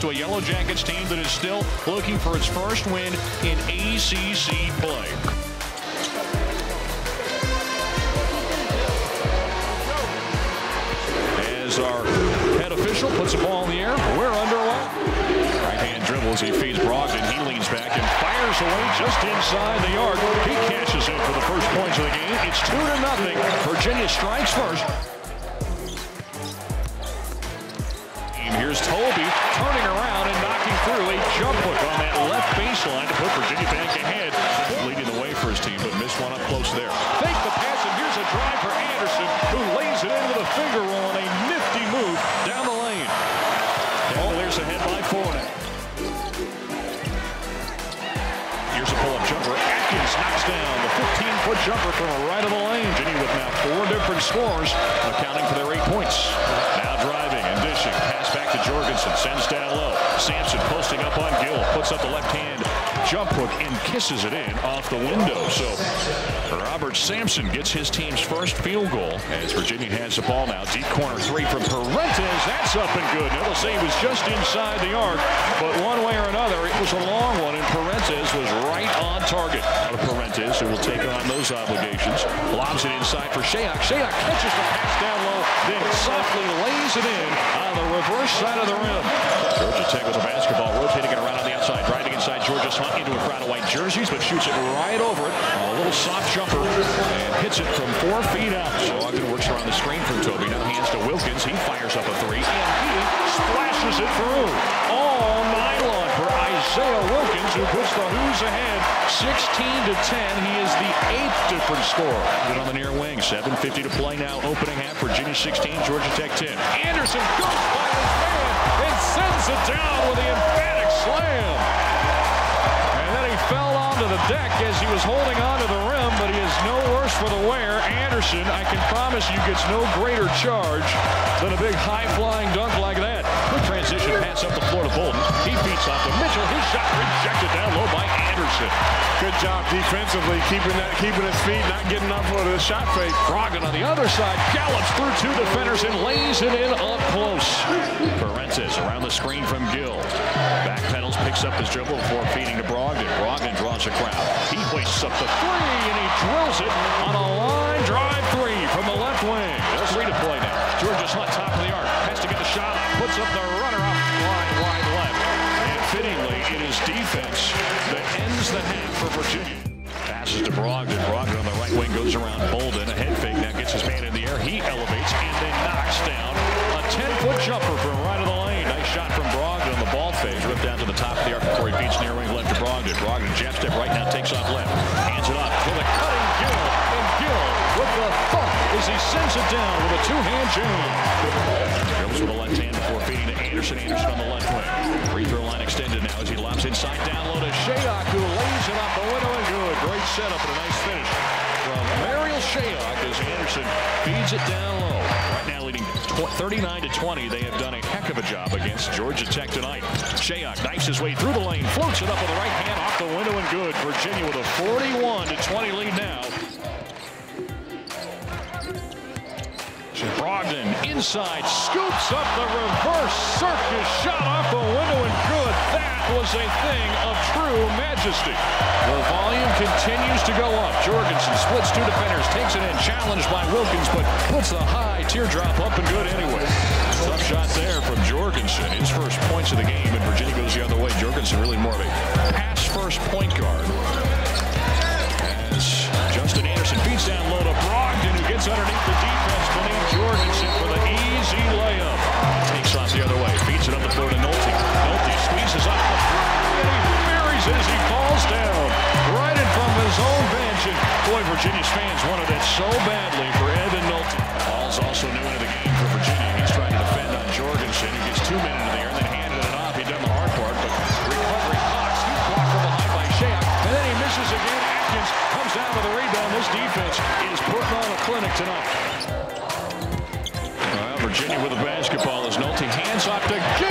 to a Yellow Jackets team that is still looking for its first win in ACC play. As our head official puts the ball in the air, we're underway. Right-hand dribbles, he feeds Brogdon. He leans back and fires away just inside the arc. He catches it for the first points of the game. It's two to nothing. Virginia strikes first. Here's Tobey baseline to put Virginia back ahead. Leading the way for his team, but missed one up close there. Fake the pass, and here's a drive for Anderson, who lays it into the finger roll on a nifty move down the lane. Cavaliers ahead by four. Here's a pull-up jumper. Atkins knocks down the 15-foot jumper from right of the lane. Ginny with now four different scores, accounting for their eight points. Now driving and dishing. To Jorgensen. Sends down low. Sampson posting up on Gill. Puts up the left hand jump hook and kisses it in off the window. So Robert Sampson gets his team's first field goal as Virginia has the ball now. Deep corner three from Perrantes. That's up and good. Now say he was just inside the arc, but one way or another, it was a long one, target. Perrantes, who will take on those obligations. Lobs it inside for Shayok. Shayok catches the pass down low, then softly lays it in on the reverse side of the rim. Georgia Tech with a basketball, rotating it around on the outside, driving inside Georges-Hunt into a crowd of white jerseys, but shoots it right over it. A little soft jumper and hits it from four feet out. So Ogden works around the screen from Tobey. Now hands to Wilkins. He fires up a three, and he splashes it through. All Isaiah Wilkins, who puts the Hoos ahead 16 to 10. He is the eighth different scorer. on the near wing. 7.50 to play now. Opening half. Virginia 16, Georgia Tech 10. Anderson goes by his man and sends it down with the emphatic slam And then he fell onto the deck as he was holding onto the rim, but he is no worse for the wear. Anderson, I can promise you, gets no greater charge than a big high-flying dunk like that. Transition pass up the floor to Bolden. He beats off to Mitchell. His shot rejected down low by Anderson. Good job defensively, keeping that, keeping his feet, not getting up for the shot fake. Brogdon on the other side gallops through two defenders and lays it in up close. Perrantes around the screen from Gill. Back pedals, picks up his dribble before feeding to Brogdon. Brogdon draws a crowd. He hoists up the three, and he drills it on a line drive three from the left wing. Three to play now. Georgia's hot top of the arc. The half for Virginia. Passes to Brogdon. Brogdon on the right wing goes around Bolden. A head fake now gets his man in the air. He elevates and then knocks down a 10-foot jumper from right of the lane. Nice shot from Brogdon on the ball fake. Ripped down to the top of the arc before he beats near wing left to Brogdon. Brogdon jab step right now, takes off left. Hands it up to the cutting Gill. And Gill with the thump as he sends it down with a two-hand jam. Dribbles with the left hand before feeding to Anderson. Anderson on the left wing. Free throw line extended now as he lobs inside down low to Shayok, who lays it up oh, the window oh, and good. Great setup and a nice finish from Marial Shayok as Anderson feeds it down low. Right now leading 39 to 20. They have done a heck of a job against Georgia Tech tonight. Shayok knifes his way through the lane, floats it up with the right hand off the window and good. Virginia with a 41 to 20 lead now. Brogdon inside, scoops up the reverse circus shot off the window and good. That was a thing of true majesty. The volume continues to go up. Jorgensen splits two defenders, takes it in, challenged by Wilkins, but puts the high teardrop up and good anyway. Tough shot there from Jorgensen. His first points of the game, and Virginia goes the other way. Jorgensen really more of a pass first point guard. Virginia's fans wanted that so badly for Evan Nolte. Ball's also new into the game for Virginia. He's trying to defend on Jorgensen, who gets two men into the air, and then handed it off. He done the hard part, but recovery Cox. He's blocked from behind by Shayok, and then he misses again. Atkins comes down with the rebound. This defense is putting on a clinic tonight. Well, Virginia with the basketball as Nolte hands off to Gill,